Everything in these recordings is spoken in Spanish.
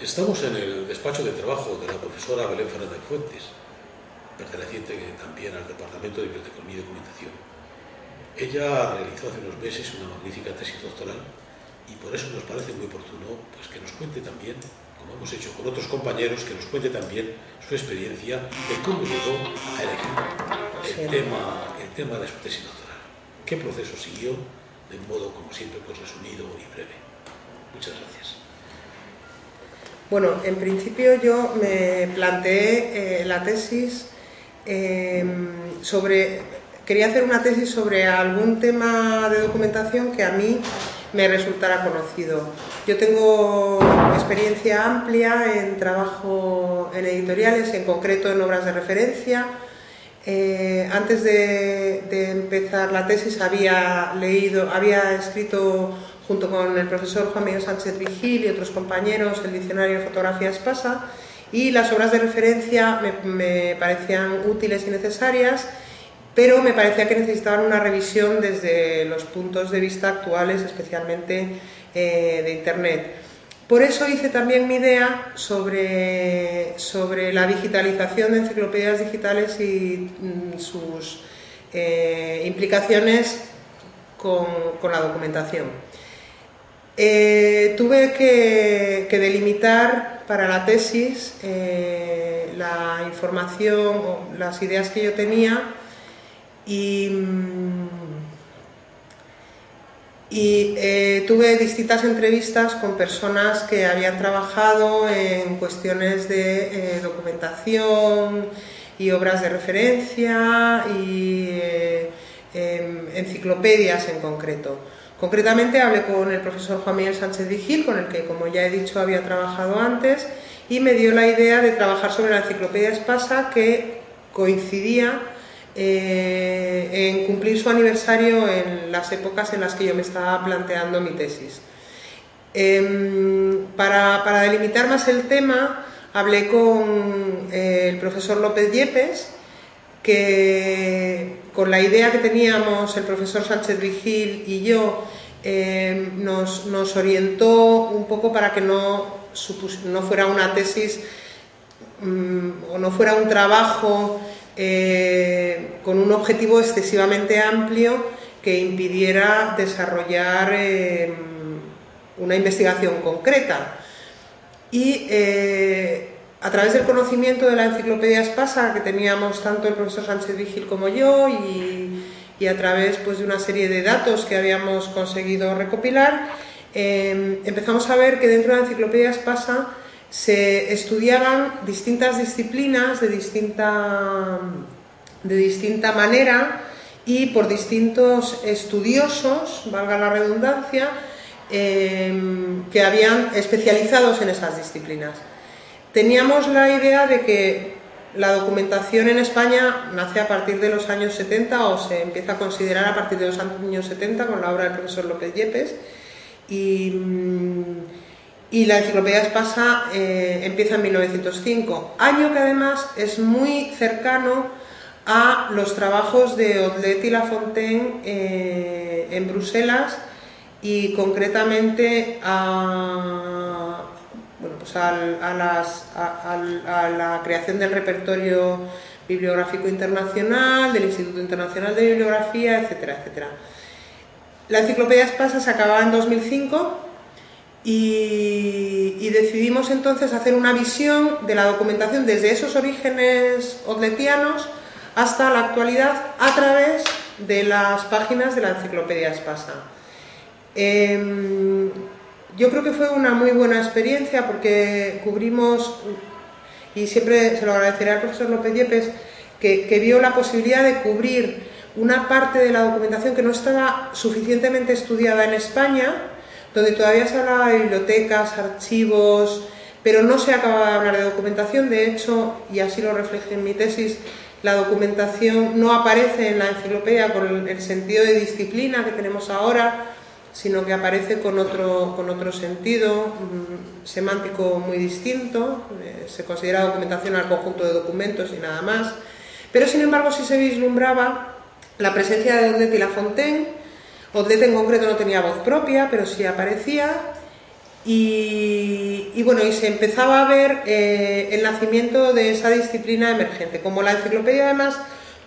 Estamos en el despacho de trabajo de la profesora Belén Fernández Fuentes, perteneciente también al Departamento de Biblioteconomía y Documentación. Ella realizó hace unos meses una magnífica tesis doctoral y por eso nos parece muy oportuno pues, que nos cuente también, como hemos hecho con otros compañeros, que nos cuente también su experiencia de cómo llegó a elegir el tema, el tema de su tesis doctoral. ¿Qué proceso siguió? De modo, como siempre, pues resumido y breve. Muchas gracias. Bueno, en principio yo me planteé eh, la tesis em, sobre... Quería hacer una tesis sobre algún tema de documentación que a mí me resultara conocido. Yo tengo experiencia amplia en trabajo en editoriales, en concreto en obras de referencia. Eh, antes de, de, empezar la tesis había leído, había escrito junto con el profesor Juan Miguel Sánchez Vigil y otros compañeros, el diccionario de fotografías pasa, y las obras de referencia me, parecían útiles y necesarias, pero me parecía que necesitaban una revisión desde los puntos de vista actuales, especialmente eh, de Internet. Por eso hice también mi idea sobre, sobre la digitalización de enciclopedias digitales y mm, sus eh, implicaciones con, con la documentación. Eh, tuve que, delimitar para la tesis eh, la información o las ideas que yo tenía y, mm, eh, tuve distintas entrevistas con personas que habían trabajado en cuestiones de documentación y obras de referencia y enciclopedias en concreto. Concretamente hablé con el profesor Juan Miguel Sánchez Vigil, con el que, como ya he dicho, había trabajado antes, y me dio la idea de trabajar sobre la enciclopedia Espasa, que coincidía eh, en cumplir su aniversario en las épocas en las que yo me estaba planteando mi tesis. Em, para, delimitar más el tema, hablé con eh, el profesor López Yepes, que con la idea que teníamos el profesor Sánchez Vigil y yo, eh, nos, orientó un poco para que no, no fuera una tesis mm, o no fuera un trabajo eh, con un objetivo excesivamente amplio que impidiera desarrollar eh, una investigación concreta. Y a través del conocimiento de la enciclopedia Espasa, que teníamos tanto el profesor Sánchez Vigil como yo, y, a través pues, de una serie de datos que habíamos conseguido recopilar, em, empezamos a ver que dentro de la enciclopedia Espasa se estudiaban distintas disciplinas de distinta, de distinta manera y por distintos estudiosos, valga la redundancia, em, que habían especializados en esas disciplinas. Teníamos la idea de que la documentación en España nace a partir de los años 70 o se empieza a considerar a partir de los años 70 con la obra del profesor López Yepes y, la enciclopedia Espasa eh, empieza en 1905, año que además es muy cercano a los trabajos de Odlet y Lafontaine eh, en Bruselas y concretamente a, pues a, la creación del repertorio bibliográfico internacional, del Instituto Internacional de Bibliografía, etcétera, etcétera. La enciclopedia Espasa se acababa en 2005 y, y, decidimos entonces hacer una visión de la documentación desde esos orígenes odletianos hasta la actualidad a través de las páginas de la enciclopedia Espasa. Em, yo creo que fue una muy buena experiencia porque cubrimos, y siempre se lo agradeceré al profesor López Yepes, que, vio la posibilidad de cubrir una parte de la documentación que no estaba suficientemente estudiada en España, donde todavía se hablaba de bibliotecas, archivos, pero no se acababa de hablar de documentación. De hecho, y así lo refleje en mi tesis, la documentación no aparece en la enciclopedia con el sentido de disciplina que tenemos ahora, sino que aparece con otro, con otro sentido mm, semántico muy distinto, eh, se considera documentación al conjunto de documentos y nada más, pero sin embargo sí se vislumbraba la presencia de Odette y Lafontaine, Odette en concreto no tenía voz propia, pero sí aparecía, y, y, bueno, y se empezaba a ver eh, el nacimiento de esa disciplina emergente. Como la enciclopedia además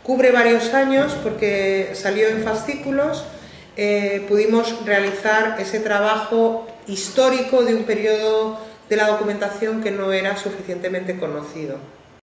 cubre varios años porque salió en fascículos, eh, pudimos realizar ese trabajo histórico de un periodo de la documentación que no era suficientemente conocido.